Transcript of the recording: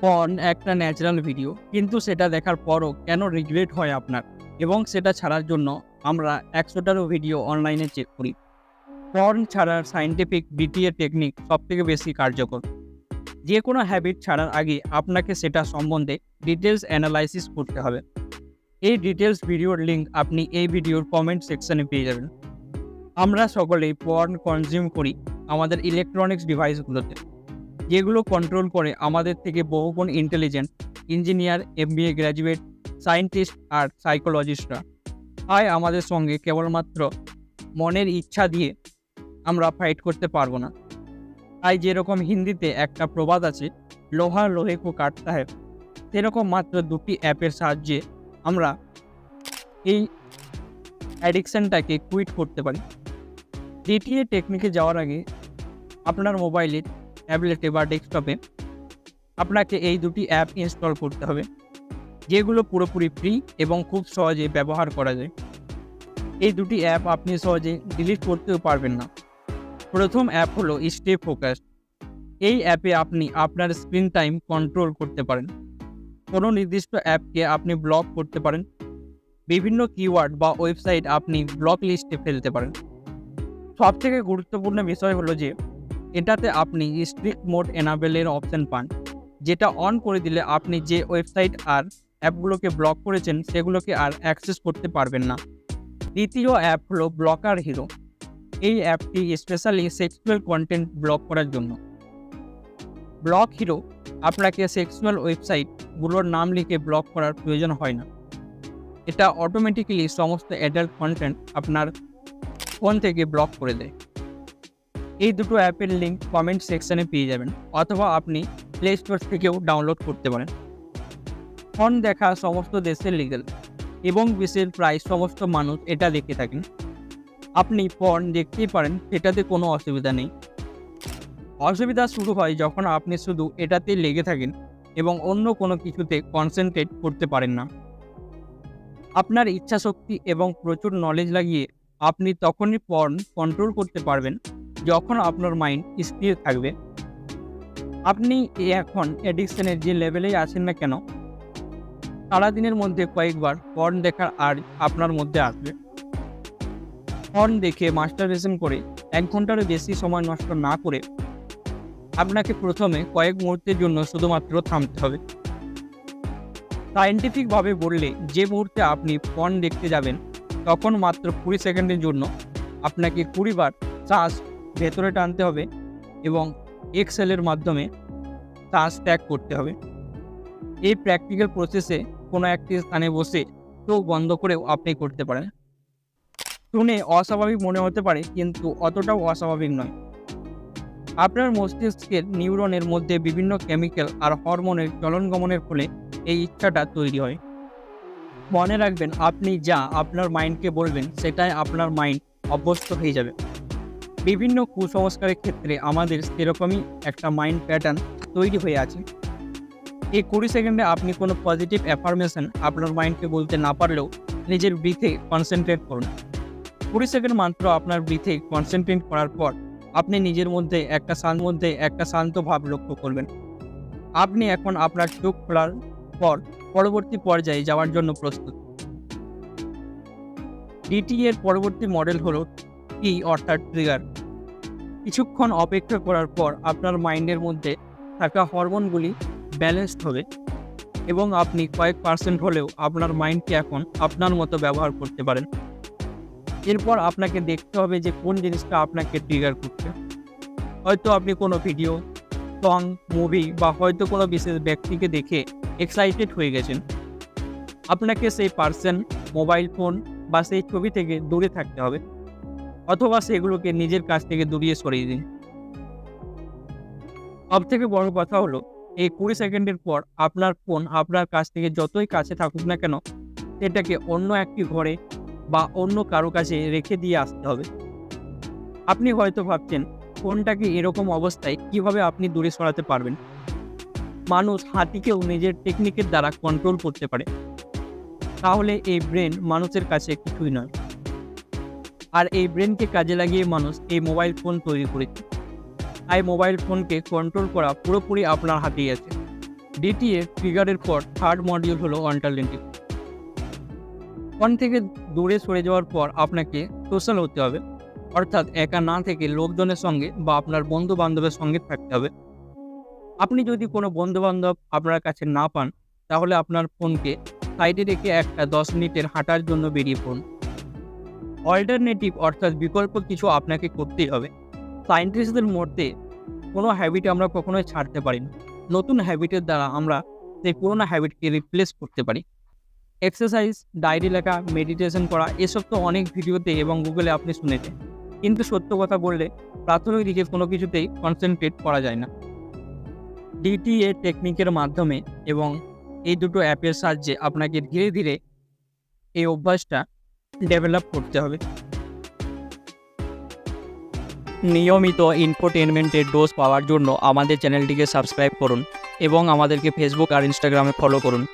Porn একটা natural video কিন্তু সেটা দেখার পরও কেন রিগ্রেট হয় আপনার? এবং সেটা ছাড়ার জন্য আমরা একশোটারও ভিডিও অনলাইনে চেক করি। পর্ন ছাড়ার সাইন্টিফিক বিটিএ টেকনিক সবথেকে বেশি কার্যকর। যে কোনো হ্যাবিট ছাড়ার আগে আপনাকে সেটা সম্বন্ধে ডিটেলস অ্যানালাইসিস করতে হবে। এই ডিটেলস ভিডিওর লিঙ্ক আপনি এই ভিডিওর কমেন্ট সেকশনে পেয়ে যাবেন। আমরা সকলেই পর্ন কনজিউম করি আমাদের ইলেকট্রনিক্স ডিভাইসগুলোতে যেগুলো কন্ট্রোল করে আমাদের থেকে বহুগুণ intelligent engineer MBA graduate scientist আর সাইকোলজিস্টরা তাই আমাদের সঙ্গে কেবলমাত্র মনের ইচ্ছা দিয়ে আমরা ফাইট করতে পারব না। তাই যেরকম হিন্দিতে একটা প্রবাদ আছে, লোহা লোহে কো কাটতা হয় সেরকম মাত্র দুটি অ্যাপের সাহায্যে আমরা এই অ্যাডিকশানটাকে কুইট করতে পারি। ডিটিএ টেকনিকে যাওয়ার আগে আপনার মোবাইলে ট্যাবলেটে বা ডেস্কটপে আপনাকে এই দুটি অ্যাপ ইনস্টল করতে হবে, যেগুলো পুরোপুরি ফ্রি এবং খুব সহজে ব্যবহার করা যায়। এই দুটি অ্যাপ আপনি সহজে ডিলিট করতেও পারবেন না। প্রথম অ্যাপ হলো স্টে ফোকাস এই অ্যাপে আপনি আপনার স্ক্রিন টাইম কন্ট্রোল করতে পারেন। কোনো নির্দিষ্ট অ্যাপকে আপনি ব্লক করতে পারেন। বিভিন্ন কিওয়ার্ড বা ওয়েবসাইট আপনি ব্লক লিস্টে ফেলতে পারেন। সবথেকে গুরুত্বপূর্ণ বিষয় হলো যে এটাতে আপনি স্ট্রিক্ট মোড এনাবেলের অপশান পান, যেটা অন করে দিলে আপনি যে ওয়েবসাইট আর অ্যাপগুলোকে ব্লক করেছেন, সেগুলোকে আর অ্যাক্সেস করতে পারবেন না। দ্বিতীয় অ্যাপ হলো ব্লকার হিরো এই অ্যাপটি স্পেশালি সেক্সুয়াল কন্টেন্ট ব্লক করার জন্য। ব্লক হিরো আপনাকে সেক্সুয়াল ওয়েবসাইটগুলোর নাম লিখে ব্লক করার প্রয়োজন হয় না। এটা অটোমেটিক্যালি সমস্ত অ্যাডাল্ট কন্টেন্ট আপনার ফোন থেকে ব্লক করে দেয়। এই দুটো অ্যাপের লিঙ্ক কমেন্ট সেকশানে পেয়ে যাবেন, অথবা আপনি প্লে স্টোর থেকেও ডাউনলোড করতে পারেন। ফোন দেখা সমস্ত দেশের লিগেল এবং বিশ্বের প্রায় সমস্ত মানুষ এটা দেখে থাকেন। আপনি পর্ন দেখতেই পারেন এটাতে কোনো অসুবিধা নেই। অসুবিধা শুরু হয় যখন আপনি শুধু এটাতে লেগে থাকেন এবং অন্য কোনো কিছুতে কনসেন্ট্রেট করতে পারেন না। আপনার ইচ্ছাশক্তি এবং প্রচুর নলেজ লাগিয়ে আপনি তখনই পর্ন কন্ট্রোল করতে পারবেন। যখন আপনার মাইন্ড স্থির থাকবে, আপনি এখন এডিকশনের যে লেভেলেই আছেন না কেন, সারাদিনের মধ্যে কয়েকবার পর্ন দেখার আর আপনার মধ্যে আসবে। পর্ন দেখে মাস্টারবেশন করে এক ঘন্টারও বেশি সময় নষ্ট না করে আপনাকে প্রথমে কয়েক মুহূর্তের জন্য শুধুমাত্র থামতে হবে। সায়েন্টিফিকভাবে বললে যে মুহূর্তে আপনি পর্ন দেখতে যাবেন, তখন মাত্র কুড়ি সেকেন্ডের জন্য আপনাকে কুড়িবার শ্বাস ভেতরে টানতে হবে এবং এক্সেলের মাধ্যমে শ্বাস ত্যাগ করতে হবে। এই প্র্যাকটিক্যাল প্রসেসে কোনো একটি স্থানে বসে চোখ বন্ধ করেও আপনি করতে পারেন। শুনে অস্বাভাবিক মনে হতে পারে, কিন্তু অতটাও অস্বাভাবিক নয়। আপনার মস্তিষ্কের নিউরনের মধ্যে বিভিন্ন কেমিক্যাল আর হরমোনের চলনগমনের ফলে এই ইচ্ছাটা তৈরি হয়। মনে রাখবেন, আপনি যা আপনার মাইন্ডকে বলবেন, সেটাই আপনার মাইন্ড অভ্যস্ত হয়ে যাবে। বিভিন্ন কুসংস্কারের ক্ষেত্রে আমাদের সেরকমই একটা মাইন্ড প্যাটার্ন তৈরি হয়ে আছে। এই কুড়ি সেকেন্ডে আপনি কোনো পজিটিভ অ্যাফার্মেশন আপনার মাইন্ডকে বলতে না পারলেও নিজের ব্রিথে কনসেন্ট্রেট করুন। কুড়ি সেকেন্ড মাত্র আপনার ব্রিথে কনসেন্ট্রেট করার পর আপনি নিজের মধ্যে একটা শান্ত মধ্যে একটা শান্ত ভাব লক্ষ্য করবেন। আপনি এখন আপনার চোখ খোলার পর পরবর্তী পর্যায়ে যাওয়ার জন্য প্রস্তুত। ডিটি এর পরবর্তী মডেল হলো টি অর্থাৎ ট্রিগার কিছুক্ষণ অপেক্ষা করার পর আপনার মাইন্ডের মধ্যে থাকা হরমোনগুলি ব্যালেন্সড হবে এবং আপনি কয়েক পার্সেন্ট হলেও আপনার মাইন্ডকে এখন আপনার মতো ব্যবহার করতে পারেন। এরপর আপনাকে দেখতে হবে যে কোন জিনিসটা আপনাকে ট্রিগার করছে। হয়তো আপনি কোনো ভিডিও সং মুভি বা হয়তো কোনো বিশেষ ব্যক্তিকে দেখে এক্সাইটেড হয়ে গেছেন। আপনাকে সেই পার্সন মোবাইল ফোন বা সেই ছবি থেকে দূরে থাকতে হবে। অথবা সেগুলোকে নিজের কাছ থেকে দূরিয়ে সরিয়ে দিন। সব থেকে বড় কথা হলো, এই কুড়ি সেকেন্ডের পর আপনার ফোন আপনার কাছ থেকে যতই কাছে থাকুক না কেন, সেটাকে অন্য একটি ঘরে বা অন্য কারও কাছে রেখে দিয়ে আসতে হবে। আপনি হয়তো ভাবছেন ফোনটাকে এরকম অবস্থায় কীভাবে আপনি দূরে সরাতে পারবেন? মানুষ হাতিকেও নিজের টেকনিকের দ্বারা কন্ট্রোল করতে পারে। তাহলে এই ব্রেন মানুষের কাছে কিছুই নয়। আর এই ব্রেনকে কাজে লাগিয়ে মানুষ এই মোবাইল ফোন তৈরি করেছে। তাই মোবাইল ফোনকে কন্ট্রোল করা পুরোপুরি আপনার হাতেই আছে। ডিটিএ ফিগারের পর থার্ড মডিউল হলো অল্টারনেটিভ ফোন থেকে দূরে সরে যাওয়ার পর আপনাকে সোশ্যাল হতে হবে। অর্থাৎ একা না থেকে লোকজনের সঙ্গে বা আপনার বন্ধু বান্ধবের সঙ্গে থাকতে হবে। আপনি যদি কোনো বন্ধু বান্ধব আপনার কাছে না পান, তাহলে আপনার ফোনকে সাইডে রেখে একটা দশ মিনিটের হাঁটার জন্য বেরিয়ে পড়ুন। অল্টারনেটিভ অর্থাৎ বিকল্প কিছু আপনাকে করতেই হবে। সায়েন্টিস্টদের মধ্যে কোনো হ্যাবিট আমরা কখনোই ছাড়তে পারি না নতুন হ্যাবিটের দ্বারা আমরা সেই পুরোনো হ্যাবিটকে রিপ্লেস করতে পারি। এক্সারসাইজ ডায়েরি লেখা মেডিটেশন করা, এসব তো অনেক ভিডিওতে এবং গুগলে আপনি শুনেছেন। কিন্তু সত্য কথা বললে প্রাথমিক দিকে কোনো কিছুতেই কনসেন্ট্রেট করা যায় না। ডিটিএ টেকনিকের মাধ্যমে এবং এই দুটো অ্যাপের সাহায্যে আপনাকে ধীরে ধীরে এই অভ্যাসটা ডেভেলপ করতে হবে। নিয়মিত ইনফোটেনমেন্টের ডোজ পাওয়ার জন্য আমাদের চ্যানেলটিকে সাবস্ক্রাইব করুন এবং আমাদেরকে ফেসবুক আর ইনস্টাগ্রামে ফলো করুন।